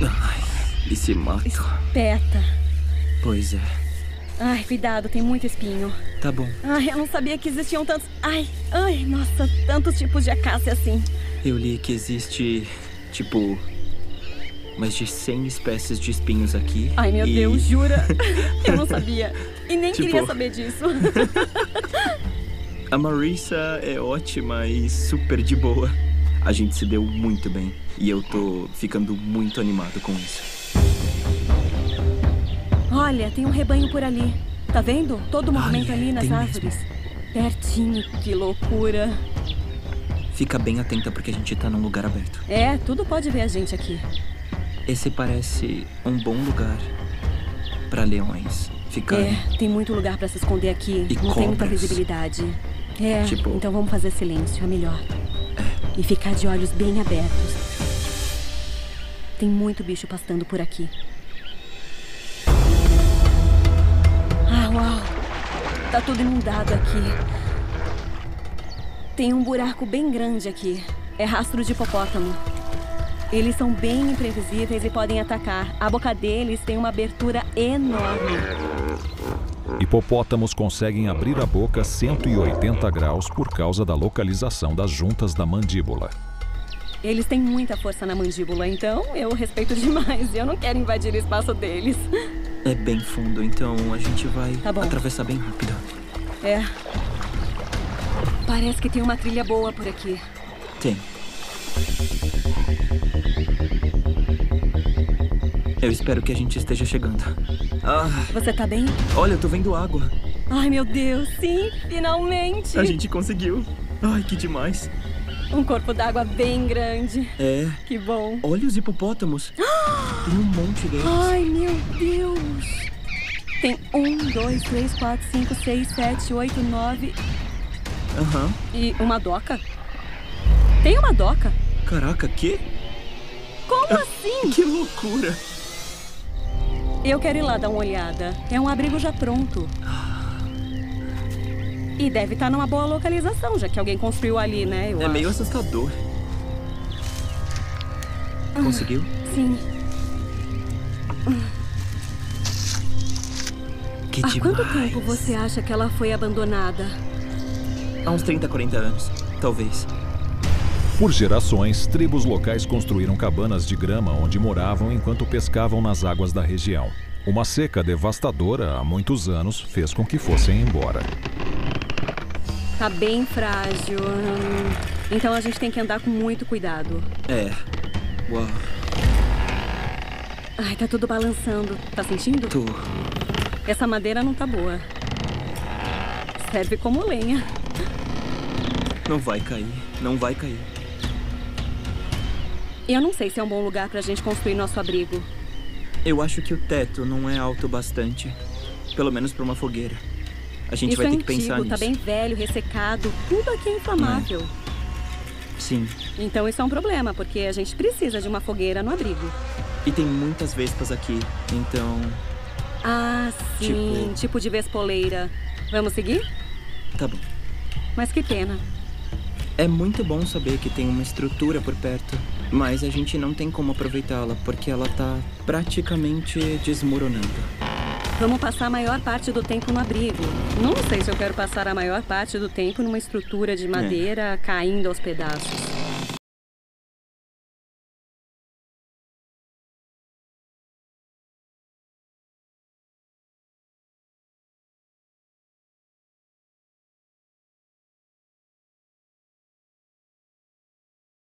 Ai, e se mato. Espeta. Pois é. Ai, cuidado, tem muito espinho. Tá bom. Ai, eu não sabia que existiam tantos. Ai, ai, nossa, tantos tipos de acácia assim. Eu li que existe, tipo, mais de 100 espécies de espinhos aqui. Ai, meu e... Deus, jura? eu não sabia. E nem Tipo- queria saber disso. A Marissa é ótima e super de boa. A gente se deu muito bem e eu tô ficando muito animado com isso. Olha, tem um rebanho por ali. Tá vendo? Todo o movimento Olha, ali nas árvores. Pertinho, que loucura. Fica bem atenta porque a gente tá num lugar aberto. É, tudo pode ver a gente aqui. Esse parece um bom lugar pra leões ficarem. É, tem muito lugar pra se esconder aqui. E não tem muita cobras. visibilidade. É, Tipo- então vamos fazer silêncio, é melhor. E ficar de olhos bem abertos. Tem muito bicho pastando por aqui. Ah, uau! Tá tudo inundado aqui. Tem um buraco bem grande aqui. É rastro de hipopótamo. Eles são bem imprevisíveis e podem atacar. A boca deles tem uma abertura enorme. Hipopótamos conseguem abrir a boca 180 graus por causa da localização das juntas da mandíbula. Eles têm muita força na mandíbula, então eu respeito demais. Eu não quero invadir o espaço deles. É bem fundo, então a gente vai Tá bom. atravessar bem rápido. É. Parece que tem uma trilha boa por aqui. Tem. Eu espero que a gente esteja chegando. Ah, Você tá bem? olha, eu tô vendo água. Ai, meu Deus, sim, finalmente! A gente conseguiu. Ai, que demais. Um corpo d'água bem grande. É. Que bom. Olha os hipopótamos. Tem um monte deles. Ai, meu Deus! Tem um, dois, três, quatro, cinco, seis, sete, oito, nove Aham. e uma doca? Tem uma doca? Caraca, que? Como assim? Que loucura. Eu quero ir lá dar uma olhada. É um abrigo já pronto. E deve estar numa boa localização, já que alguém construiu ali, né? Eu É meio acho. assustador. Conseguiu? Sim. Que Há demais. quanto tempo você acha que ela foi abandonada? Há uns 30, 40 anos. Talvez. Por gerações, tribos locais construíram cabanas de grama onde moravam enquanto pescavam nas águas da região. Uma seca devastadora há muitos anos fez com que fossem embora. Tá bem frágil. hum, Então a gente tem que andar com muito cuidado. É. Uau. Ai, tá tudo balançando. Tá sentindo? Tô. Essa madeira não tá boa. Serve como lenha. Não vai cair. Não vai cair. Eu não sei se é um bom lugar pra gente construir nosso abrigo. Eu acho que o teto não é alto bastante. Pelo menos pra uma fogueira. A gente Isso vai é ter antigo, que pensar tá nisso. bem velho, ressecado. Tudo aqui é inflamável. Sim. Então isso é um problema, porque a gente precisa de uma fogueira no abrigo. E tem muitas vespas aqui. Então. Ah, sim, Tipo- tipo de vespoleira. Vamos seguir? Tá bom. Mas que pena. É muito bom saber que tem uma estrutura por perto. Mas a gente não tem como aproveitá-la porque ela tá praticamente desmoronando. Vamos passar a maior parte do tempo no abrigo. Não sei se eu quero passar a maior parte do tempo numa estrutura de madeira caindo aos pedaços.